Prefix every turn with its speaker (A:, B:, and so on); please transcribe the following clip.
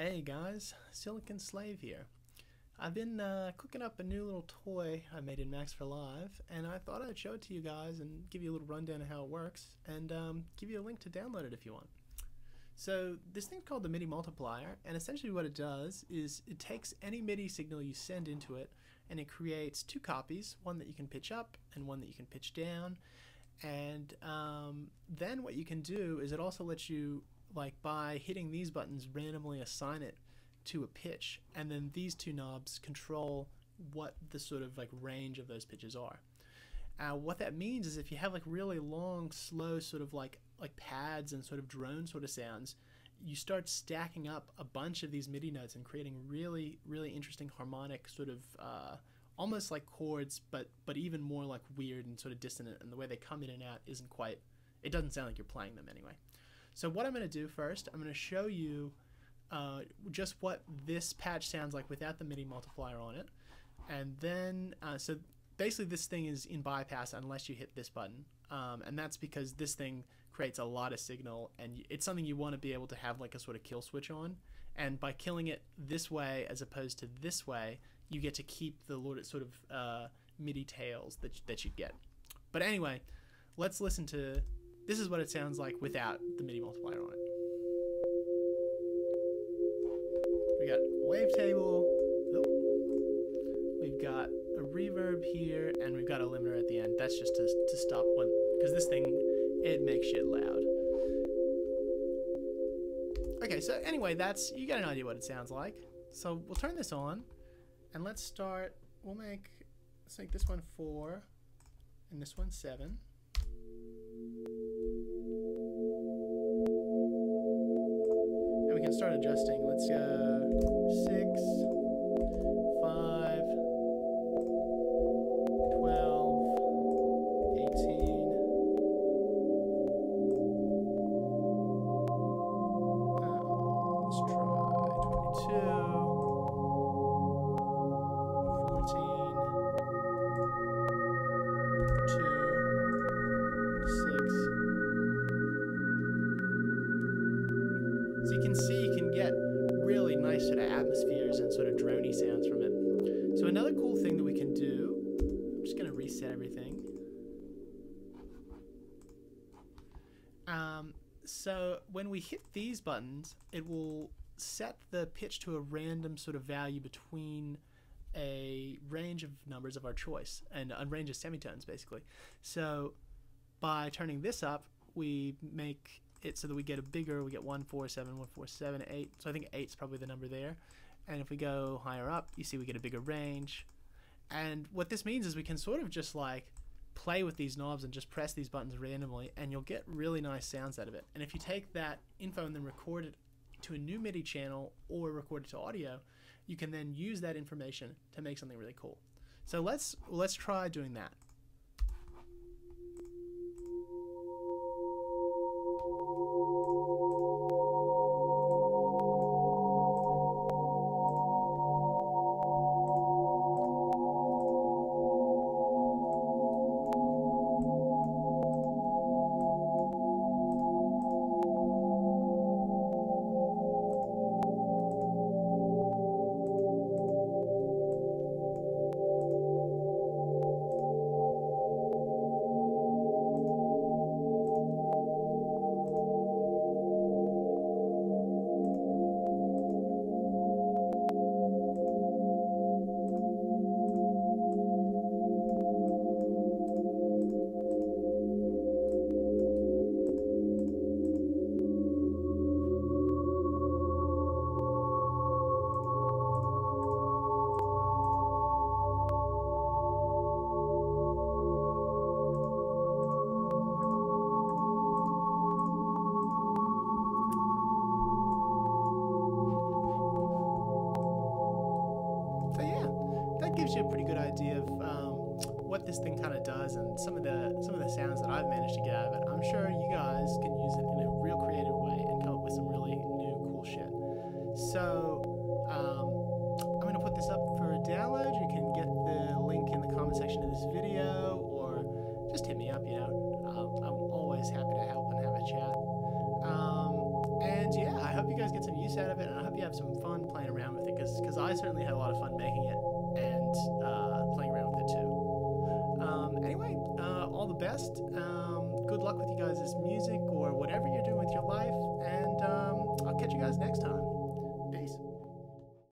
A: Hey guys, Silicon Slave here. I've been uh, cooking up a new little toy I made in Max for Live, and I thought I'd show it to you guys and give you a little rundown of how it works, and um, give you a link to download it if you want. So this thing's called the MIDI multiplier, and essentially what it does is it takes any MIDI signal you send into it, and it creates two copies, one that you can pitch up and one that you can pitch down. And um, then what you can do is it also lets you like by hitting these buttons randomly assign it to a pitch and then these two knobs control what the sort of like range of those pitches are. Uh, what that means is if you have like really long slow sort of like like pads and sort of drone sort of sounds you start stacking up a bunch of these MIDI notes and creating really really interesting harmonic sort of uh, almost like chords but but even more like weird and sort of dissonant and the way they come in and out isn't quite it doesn't sound like you're playing them anyway so what I'm going to do first, I'm going to show you uh, just what this patch sounds like without the MIDI multiplier on it. And then, uh, so basically this thing is in bypass unless you hit this button. Um, and that's because this thing creates a lot of signal and it's something you want to be able to have like a sort of kill switch on. And by killing it this way as opposed to this way, you get to keep the sort of uh, MIDI tails that, that you get. But anyway, let's listen to this is what it sounds like without the MIDI multiplier on it. We got wavetable. We've got a reverb here, and we've got a limiter at the end. That's just to, to stop one, because this thing, it makes shit loud. Okay, so anyway, that's, you get an idea what it sounds like. So we'll turn this on, and let's start, we'll make, let's make this one four, and this one seven. Start adjusting. Let's go six. Sort of atmospheres and sort of drony sounds from it. So another cool thing that we can do, I'm just going to reset everything. Um, so when we hit these buttons, it will set the pitch to a random sort of value between a range of numbers of our choice and a range of semitones basically. So by turning this up, we make it so that we get a bigger, we get 1, 4, 7, 1, 4, 7, 8. So I think 8 is probably the number there. And if we go higher up, you see we get a bigger range. And what this means is we can sort of just like play with these knobs and just press these buttons randomly and you'll get really nice sounds out of it. And if you take that info and then record it to a new MIDI channel or record it to audio, you can then use that information to make something really cool. So let's let's try doing that. What this thing kind of does and some of the some of the sounds that I've managed to get out of it. I'm sure you guys can use it in a real creative way and come up with some really new cool shit. So um, I'm gonna put this up for a download. You can get the link in the comment section of this video or just hit me up. You know, uh, I'm always happy to help and have a chat. Um, and yeah, I hope you guys get some use out of it, and I hope you have some fun playing around with it because I certainly had a lot of fun making it and uh, best. Um, good luck with you guys' music or whatever you're doing with your life, and um, I'll catch you guys next time.